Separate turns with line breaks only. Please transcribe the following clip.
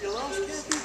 Vilão? Esquece.